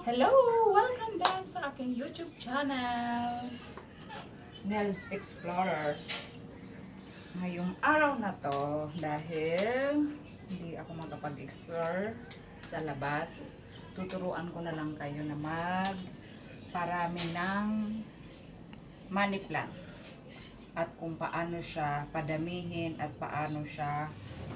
Hello! Welcome back sa aking YouTube channel! Nels Explorer. Ngayong araw na to, dahil hindi ako makapag-explore sa labas, tuturuan ko na lang kayo na mag parami ng money plant at kung paano siya padamihin at paano siya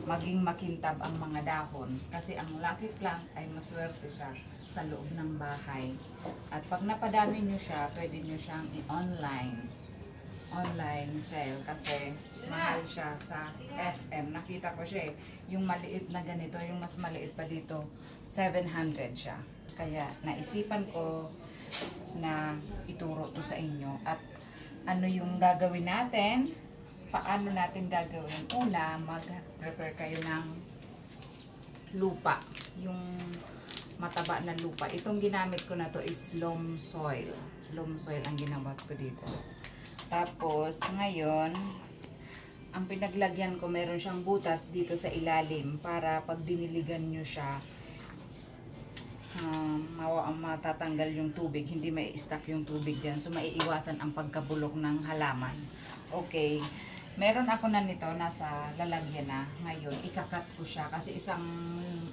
maging makintab ang mga dahon. Kasi ang lucky plant ay maswerte siya sa loob ng bahay. At pag napadami nyo siya, pwede nyo siyang i-online. Online sale kasi mahal siya sa SM. Nakita ko siya eh. Yung maliit na ganito, yung mas maliit pa dito, 700 siya. Kaya naisipan ko na ituro to sa inyo. At ano yung gagawin natin? Paano natin gagawin? Una, mag-prepare kayo ng lupa. Yung mataba na lupa. Itong ginamit ko na to is loam soil. Loam soil ang ginamit ko dito. Tapos, ngayon, ang pinaglagyan ko, meron siyang butas dito sa ilalim para pag diniligan nyo siya, um, matatanggal yung tubig, hindi may stuck yung tubig dyan. So, maiiwasan ang pagkabulok ng halaman. Okay. Meron ako na nito, nasa lalagyan na. Ngayon, ikakat ko siya kasi isang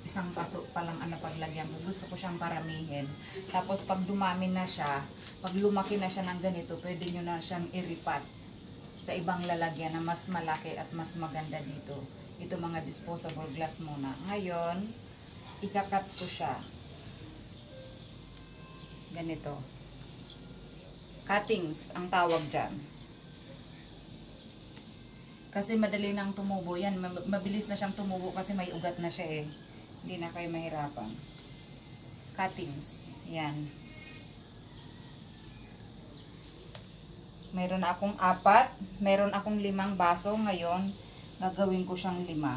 isang paso pa lang ano paglagyan ko. Gusto ko siyang paramihin. Tapos, pag dumami na siya, pag lumaki na siya ng ganito, pwede nyo na siyang iripat sa ibang lalagyan na mas malaki at mas maganda dito. Ito mga disposable glass muna. Ngayon, ikakat ko siya ganito. Cuttings ang tawag dyan. Kasi madali nang tumubo yan. Mabilis na siyang tumubo kasi may ugat na siya eh. Hindi na kayo mahirapan. Cuttings. Yan. Meron akong apat. Meron akong limang baso. Ngayon, gagawin ko siyang lima.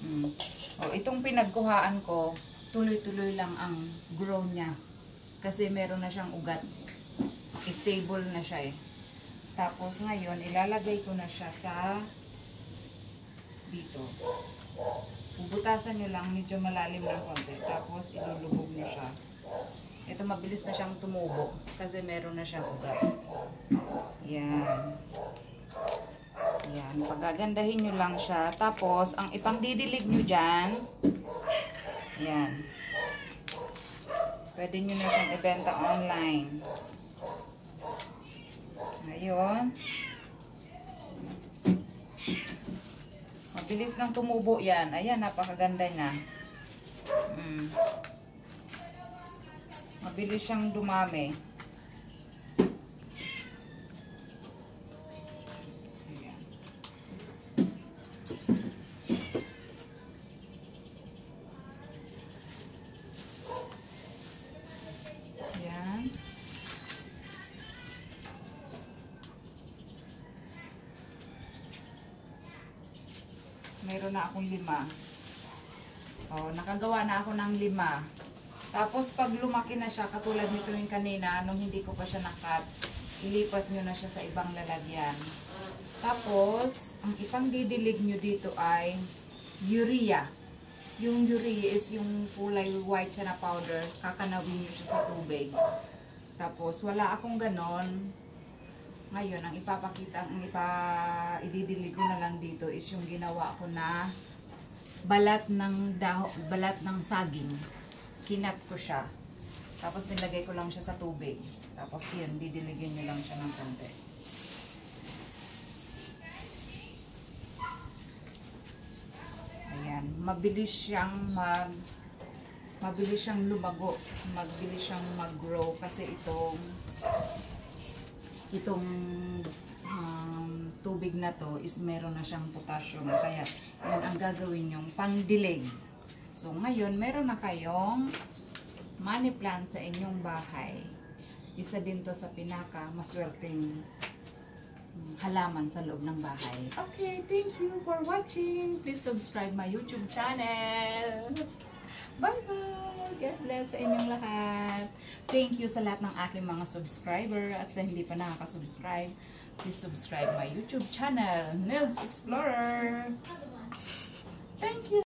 Hmm. O, itong pinagkuhaan ko, tuloy-tuloy lang ang grow niya. Kasi meron na siyang ugat. Stable na siya eh. Tapos ngayon, ilalagay ko na siya sa dito. Bubutasan nyo lang, medyo malalim ng konti. Tapos ilulubog nyo siya. Ito mabilis na siyang tumubo kasi meron na siyang ugat. Yan. Yan. Pagagandahin nyo lang siya. Tapos, ang ipangdidilig nyo dyan, yan. Pwede nyo na siyang ibenta online. Ngayon. Mabilis nang tumubo yan. Ayan, napakaganda na. Mm. Mabilis siyang dumami. Meron na akong lima. Oh, nakagawa na ako ng lima. Tapos pag lumaki na siya, katulad nito yung kanina, nung hindi ko pa siya nakat, ilipat nyo na siya sa ibang lalagyan. Tapos, ang ipang didilig nyo dito ay urea. Yung urea is yung kulay white siya na powder, kakanawin nyo siya sa tubig. Tapos, wala akong ganon. Ngayon, ang ipapakita, ang ipa, ididilig ko na lang dito is yung ginawa ko na balat ng daho, balat ng saging. Kinat ko siya. Tapos nilagay ko lang siya sa tubig. Tapos yun, didiligin nyo lang siya ng konti. Ayan, mabilis siyang mag mabilis siyang lumago, mabilis siyang mag-grow kasi itong itong um, tubig na to is meron na siyang potassium. Kaya, yun ang gagawin yung pangdilig. So, ngayon, meron na kayong money plant sa inyong bahay. Isa din to sa pinaka maswerteng halaman sa loob ng bahay. Okay, thank you for watching. Please subscribe my YouTube channel. Bye-bye! God bless sa inyong lahat. Thank you sa lahat ng aking mga subscriber at sa hindi pa nakaka-subscribe, please subscribe my YouTube channel, Nils Explorer. Thank you!